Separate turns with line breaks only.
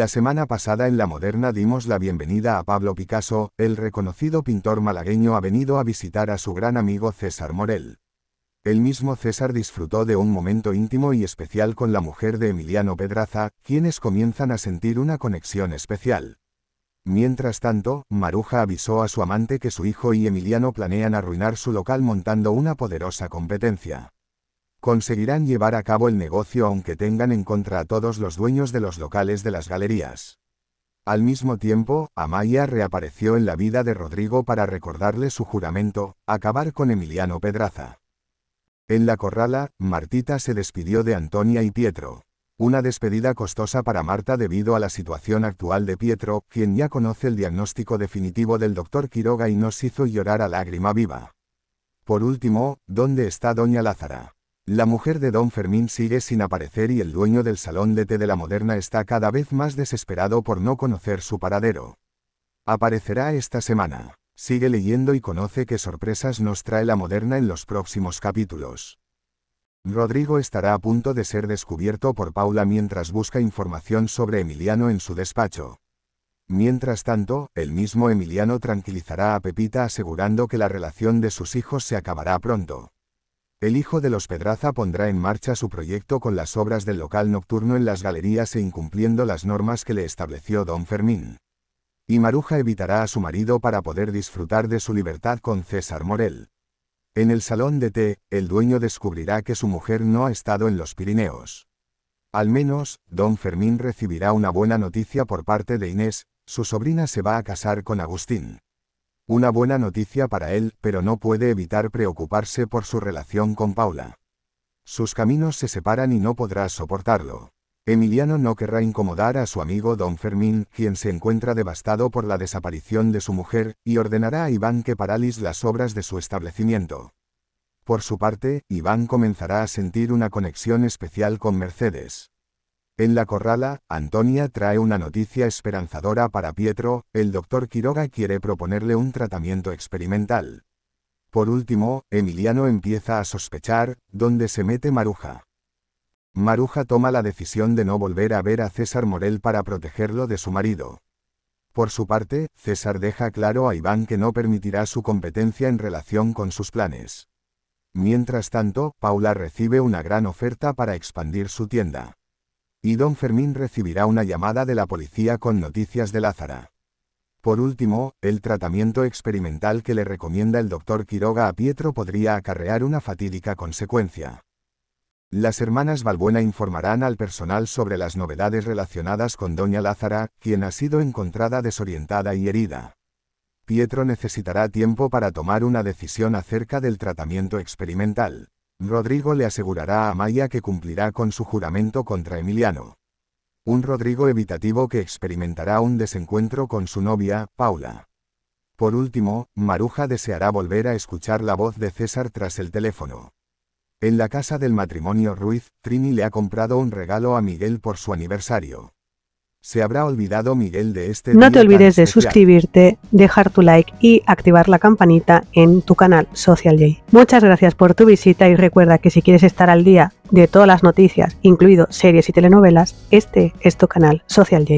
La semana pasada en La Moderna dimos la bienvenida a Pablo Picasso, el reconocido pintor malagueño ha venido a visitar a su gran amigo César Morel. El mismo César disfrutó de un momento íntimo y especial con la mujer de Emiliano Pedraza, quienes comienzan a sentir una conexión especial. Mientras tanto, Maruja avisó a su amante que su hijo y Emiliano planean arruinar su local montando una poderosa competencia. Conseguirán llevar a cabo el negocio aunque tengan en contra a todos los dueños de los locales de las galerías. Al mismo tiempo, Amaya reapareció en la vida de Rodrigo para recordarle su juramento, acabar con Emiliano Pedraza. En la corrala, Martita se despidió de Antonia y Pietro. Una despedida costosa para Marta debido a la situación actual de Pietro, quien ya conoce el diagnóstico definitivo del doctor Quiroga y nos hizo llorar a lágrima viva. Por último, ¿dónde está doña Lázara? La mujer de don Fermín sigue sin aparecer y el dueño del salón de té de la moderna está cada vez más desesperado por no conocer su paradero. Aparecerá esta semana. Sigue leyendo y conoce qué sorpresas nos trae la moderna en los próximos capítulos. Rodrigo estará a punto de ser descubierto por Paula mientras busca información sobre Emiliano en su despacho. Mientras tanto, el mismo Emiliano tranquilizará a Pepita asegurando que la relación de sus hijos se acabará pronto. El hijo de los Pedraza pondrá en marcha su proyecto con las obras del local nocturno en las galerías e incumpliendo las normas que le estableció don Fermín. Y Maruja evitará a su marido para poder disfrutar de su libertad con César Morel. En el salón de té, el dueño descubrirá que su mujer no ha estado en los Pirineos. Al menos, don Fermín recibirá una buena noticia por parte de Inés, su sobrina se va a casar con Agustín. Una buena noticia para él, pero no puede evitar preocuparse por su relación con Paula. Sus caminos se separan y no podrá soportarlo. Emiliano no querrá incomodar a su amigo don Fermín, quien se encuentra devastado por la desaparición de su mujer, y ordenará a Iván que paralice las obras de su establecimiento. Por su parte, Iván comenzará a sentir una conexión especial con Mercedes. En la corrala, Antonia trae una noticia esperanzadora para Pietro, el doctor Quiroga quiere proponerle un tratamiento experimental. Por último, Emiliano empieza a sospechar, dónde se mete Maruja. Maruja toma la decisión de no volver a ver a César Morel para protegerlo de su marido. Por su parte, César deja claro a Iván que no permitirá su competencia en relación con sus planes. Mientras tanto, Paula recibe una gran oferta para expandir su tienda. Y don Fermín recibirá una llamada de la policía con noticias de Lázara. Por último, el tratamiento experimental que le recomienda el doctor Quiroga a Pietro podría acarrear una fatídica consecuencia. Las hermanas Balbuena informarán al personal sobre las novedades relacionadas con doña Lázara, quien ha sido encontrada desorientada y herida. Pietro necesitará tiempo para tomar una decisión acerca del tratamiento experimental. Rodrigo le asegurará a Maya que cumplirá con su juramento contra Emiliano. Un Rodrigo evitativo que experimentará un desencuentro con su novia, Paula. Por último, Maruja deseará volver a escuchar la voz de César tras el teléfono. En la casa del matrimonio Ruiz, Trini le ha comprado un regalo a Miguel por su aniversario. Se habrá olvidado Miguel de este
No te olvides de suscribirte, dejar tu like y activar la campanita en tu canal Social J. Muchas gracias por tu visita y recuerda que si quieres estar al día de todas las noticias, incluido series y telenovelas, este es tu canal Social J.